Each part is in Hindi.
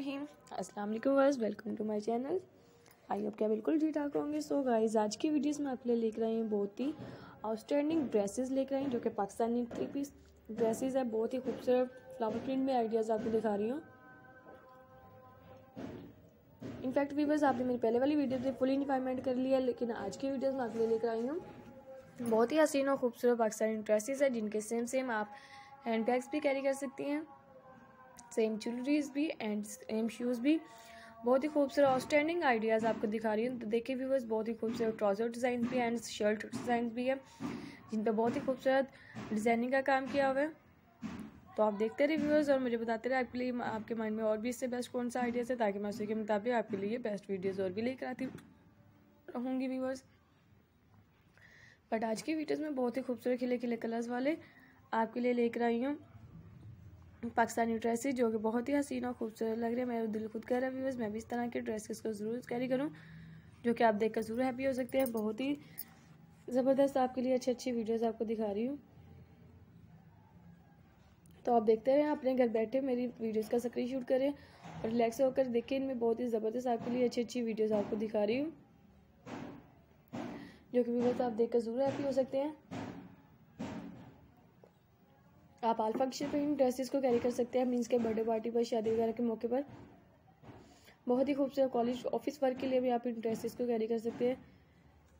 रहीम अस्सलाम वालेकुम वर्स वेलकम टू माय चैनल आई अब क्या बिल्कुल ठीक ठाक होंगे। सो गाइस आज की वीडियोस में आपके लिए लेकर आई हूँ बहुत ही आउटस्टैंडिंग ड्रेसेस लेकर आई जो कि पाकिस्तानी थ्री पीस ड्रेसेस है। बहुत ही खूबसूरत फ्लावर प्रिंट में आइडियाज़ आपको दिखा रही हूँ। इनफैक्ट वीवर्स आपने मेरी पहले वाली वीडियो से फुल इन्फॉर्मेंट कर लिया लेकिन आज की वीडियोज़ में आपके लिए लेकर आई हूँ। बहुत ही हसीन और खूबसूरत पाकिस्तानी ड्रेसेस है, जिनके सेम सेम आप हैंड बैग्स भी कैरी कर सकती हैं। सेम ज्वेलरीज भी एंड सेम शूज़ भी। बहुत ही खूबसूरत आउटस्टैंडिंग आइडियाज़ आपको दिखा रही हूँ। तो देखिए व्यूवर्स बहुत ही खूबसूरत ट्राउज़र डिज़ाइन भी एंड शर्ट डिज़ाइन भी है, जिन पर बहुत ही खूबसूरत डिज़ाइनिंग का काम किया हुआ है। तो आप देखते रहे व्यूवर्स और मुझे बताते रहे आपके लिए, आपके माइंड में और भी इससे बेस्ट कौन सा आइडियाज़ है, ताकि मैं उसी के मुताबिक आपके लिए बेस्ट वीडियोज़ और भी लेकर आती रहूँगी व्यूवर्स बट आज की वीडियोज़ में बहुत ही खूबसूरत खिले खिले कलर्स वाले आपके लिए लेकर आई हूँ। पाकिस्तानी ड्रेसेस जो कि बहुत ही हसीन और खूबसूरत लग रहे हैं। मेरा दिल खुद कर रहा है मैं भी इस तरह के ड्रेसेस को ज़रूर कैरी करूँ, जो कि आप देख कर ज़रूर हैप्पी हो सकते हैं। बहुत ही ज़बरदस्त आपके लिए अच्छी अच्छी वीडियोज़ आपको दिखा रही हूँ। तो आप देखते रहें, अपने घर बैठे मेरी वीडियोज़ का स्क्रीन शूट करें और रिलैक्स होकर देखें, इनमें बहुत ही ज़बरदस्त आपके लिए अच्छी अच्छी वीडियोज़ आपको दिखा रही हूँ, जो कि व्यूवर्स आप देखकर ज़रूर हैप्पी हो सकते हैं। आप आल फ़ंक्शन पे इन ड्रेसेस को कैरी कर सकते हैं मीन्स के बर्थडे पार्टी पर, शादी वगैरह के मौके पर। बहुत ही खूबसूरत कॉलेज ऑफ़िस वर्क के लिए भी आप इन ड्रेसेस को कैरी कर सकते हैं।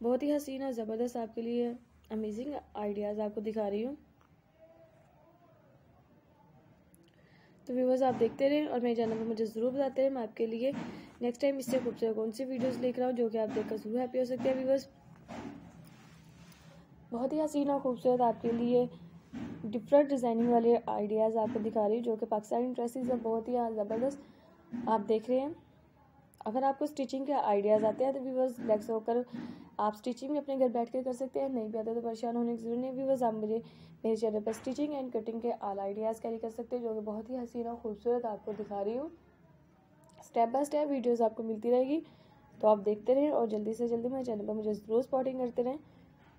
बहुत ही हसीन और ज़बरदस्त आपके लिए अमेजिंग आइडियाज़ आपको दिखा रही हूँ। तो व्यूवर्स आप देखते रहें और मेरे चैनल पर मुझे ज़रूर बताते रहें। मैं आपके लिए नेक्स्ट टाइम इससे खूबसूरत कौन सी वीडियोस लेकर आऊँ, जो कि आप देखकर ज़रूर हैप्पी हो सकते हैं व्यूवर्स बहुत ही हसीन और खूबसूरत आपके लिए डिफरेंट डिज़ाइनिंग वाले आइडियाज़ आपको दिखा रही हूँ, जो कि पाकिस्तानी ड्रेसेस है बहुत ही ज़बरदस्त आप देख रहे हैं। अगर आपको स्टिचिंग के आइडियाज़ आते हैं तो व्यूवर्स लेक्स होकर आप स्टिचिंग भी अपने घर बैठ कर कर सकते हैं। नहीं भी आता तो परेशान होने की ज़रूरत नहीं व्यूवर्स आप मेरे मेरे चैनल पर स्टिचिंग एंड कटिंग के आल आइडियाज़ कैरी कर सकते हैं, जो कि बहुत ही हसीन और खूबसूरत आपको दिखा रही हूँ। स्टेप बाय स्टेप वीडियोज़ आपको मिलती रहेगी तो आप देखते रहें और जल्दी से जल्दी मेरे चैनल पर मुझे ज़रूर स्पॉटिंग करते रहें।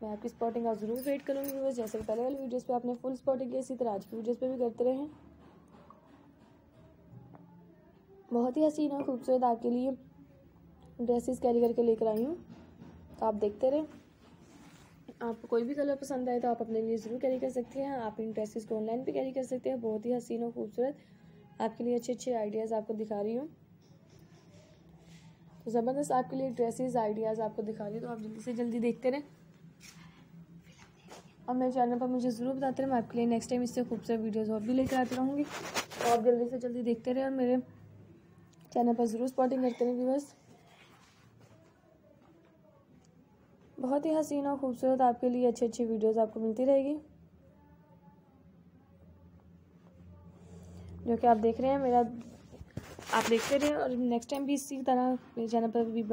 मैं आपकी स्पॉटिंग का ज़रूर वेट करूँगी, बस जैसे कि पहले वाली वीडियोस पे आपने फुल स्पॉटिंग की, इसी तरह आज की वीडियोस पे भी करते रहे। बहुत ही हसीन और खूबसूरत आपके लिए ड्रेसेस कैरी करके लेकर आई हूँ। तो आप देखते रहें। आपको कोई भी कलर पसंद आए तो आप अपने लिए ज़रूर कैरी कर सकते हैं। आप इन ड्रेसेस को ऑनलाइन भी कैरी कर सकते हैं। बहुत ही हसीन और खूबसूरत आपके लिए अच्छे अच्छे आइडियाज़ आपको दिखा रही हूँ। तो ज़बरदस्त आपके लिए ड्रेसेस आइडियाज़ आपको दिखा रही हूँ। तो आप जल्दी से जल्दी देखते रहें। और मेरे चैनल पर मुझे ज़रूर बताते रहे। मैं आपके लिए नेक्स्ट टाइम इससे खूबसूरत वीडियोस और भी लेकर आती रहूँगी। तो आप जल्दी से जल्दी देखते रहे और मेरे चैनल पर ज़रूर स्पॉटिंग करते रहेंगे बस बहुत ही हसीन और खूबसूरत आपके लिए अच्छी अच्छी वीडियोस आपको मिलती रहेगी। जो कि आप देख रहे हैं, मेरा आप देखते रहे और नेक्स्ट टाइम भी इसी तरह मेरे चैनल पर भी